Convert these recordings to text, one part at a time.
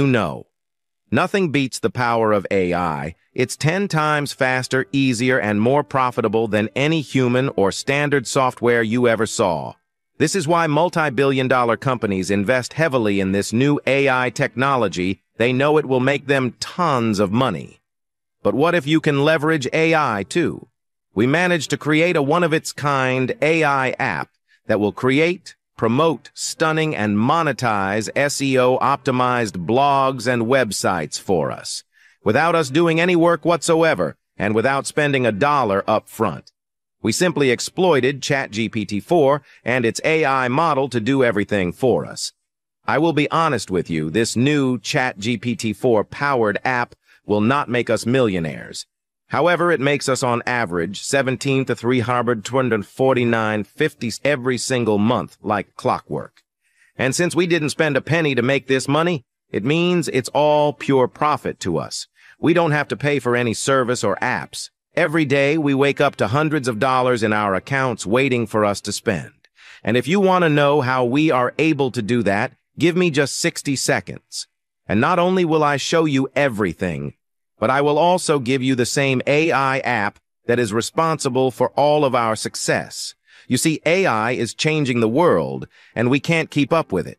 you know. Nothing beats the power of AI. It's 10 times faster, easier, and more profitable than any human or standard software you ever saw. This is why multi-billion dollar companies invest heavily in this new AI technology. They know it will make them tons of money. But what if you can leverage AI too? We managed to create a one-of-its-kind AI app that will create, promote, stunning, and monetize SEO-optimized blogs and websites for us, without us doing any work whatsoever, and without spending a dollar up front. We simply exploited ChatGPT-4 and its AI model to do everything for us. I will be honest with you, this new ChatGPT-4 powered app will not make us millionaires. However, it makes us on average 17 to 349 50 every single month, like clockwork. And since we didn't spend a penny to make this money, it means it's all pure profit to us. We don't have to pay for any service or apps. Every day we wake up to hundreds of dollars in our accounts waiting for us to spend. And if you want to know how we are able to do that, give me just 60 seconds. And not only will I show you everything, but I will also give you the same AI app that is responsible for all of our success. You see, AI is changing the world, and we can't keep up with it.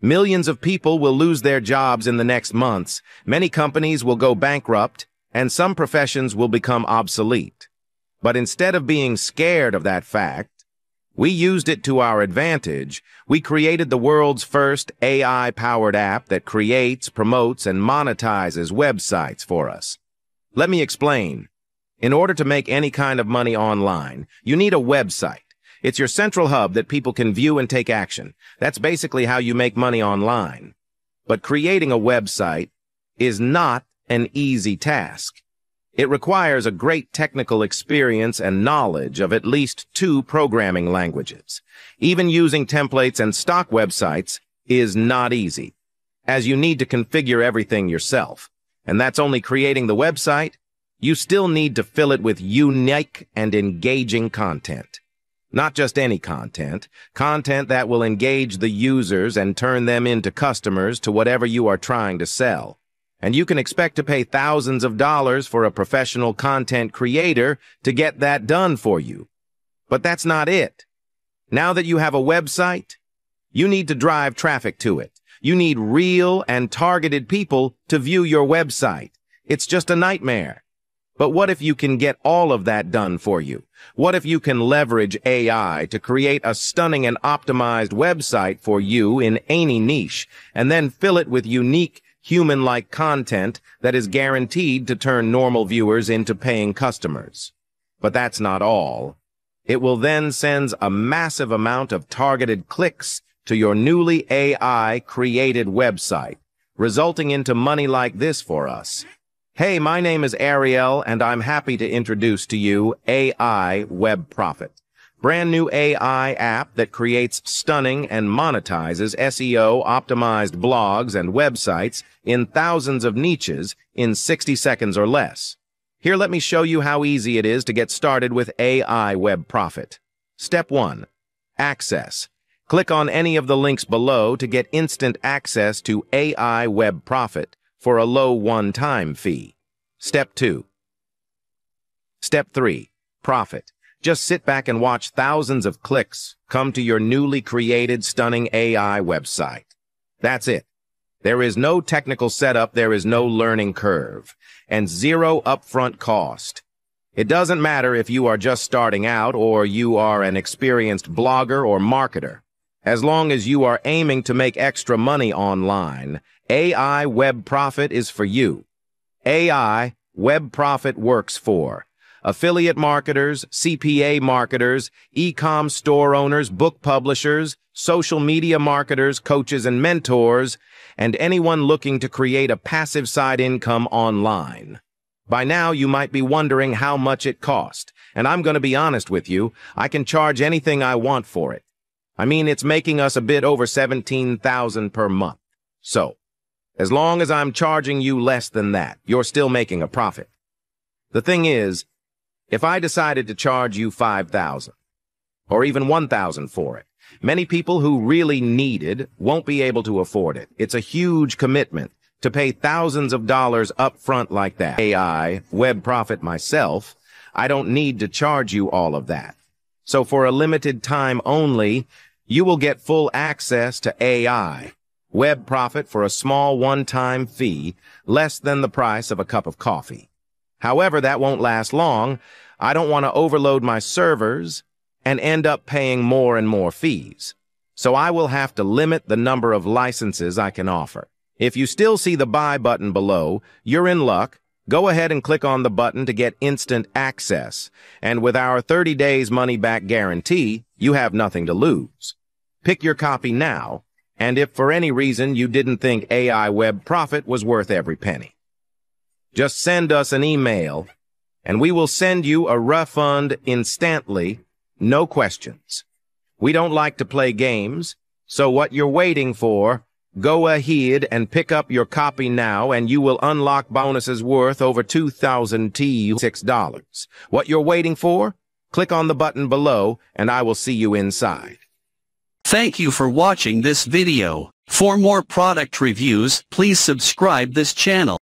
Millions of people will lose their jobs in the next months, many companies will go bankrupt, and some professions will become obsolete. But instead of being scared of that fact, we used it to our advantage. We created the world's first AI-powered app that creates, promotes, and monetizes websites for us. Let me explain. In order to make any kind of money online, you need a website. It's your central hub that people can view and take action. That's basically how you make money online. But creating a website is not an easy task. It requires a great technical experience and knowledge of at least two programming languages. Even using templates and stock websites is not easy, as you need to configure everything yourself. And that's only creating the website. You still need to fill it with unique and engaging content. Not just any content, content that will engage the users and turn them into customers to whatever you are trying to sell and you can expect to pay thousands of dollars for a professional content creator to get that done for you. But that's not it. Now that you have a website, you need to drive traffic to it. You need real and targeted people to view your website. It's just a nightmare. But what if you can get all of that done for you? What if you can leverage AI to create a stunning and optimized website for you in any niche and then fill it with unique human-like content that is guaranteed to turn normal viewers into paying customers. But that's not all. It will then send a massive amount of targeted clicks to your newly AI-created website, resulting into money like this for us. Hey, my name is Ariel, and I'm happy to introduce to you AI Web Profit brand new AI app that creates stunning and monetizes SEO optimized blogs and websites in thousands of niches in 60 seconds or less. Here, let me show you how easy it is to get started with AI Web Profit. Step 1. Access. Click on any of the links below to get instant access to AI Web Profit for a low one-time fee. Step 2. Step 3. Profit. Just sit back and watch thousands of clicks come to your newly created stunning AI website. That's it. There is no technical setup, there is no learning curve, and zero upfront cost. It doesn't matter if you are just starting out or you are an experienced blogger or marketer. As long as you are aiming to make extra money online, AI Web Profit is for you. AI Web Profit works for affiliate marketers, CPA marketers, e-com store owners, book publishers, social media marketers, coaches and mentors, and anyone looking to create a passive side income online. By now, you might be wondering how much it cost, and I'm going to be honest with you, I can charge anything I want for it. I mean, it's making us a bit over 17,000 per month. So, as long as I'm charging you less than that, you're still making a profit. The thing is, if I decided to charge you 5000 or even 1000 for it, many people who really need it won't be able to afford it. It's a huge commitment to pay thousands of dollars up front like that. AI, web profit myself, I don't need to charge you all of that. So for a limited time only, you will get full access to AI, web profit for a small one-time fee, less than the price of a cup of coffee. However, that won't last long. I don't want to overload my servers and end up paying more and more fees. So I will have to limit the number of licenses I can offer. If you still see the buy button below, you're in luck. Go ahead and click on the button to get instant access. And with our 30 days money back guarantee, you have nothing to lose. Pick your copy now, and if for any reason you didn't think AI Web Profit was worth every penny. Just send us an email, and we will send you a refund instantly, no questions. We don't like to play games, so what you're waiting for, go ahead and pick up your copy now and you will unlock bonuses worth over 2,000 T6 What you're waiting for? Click on the button below and I will see you inside. Thank you for watching this video. For more product reviews, please subscribe this channel.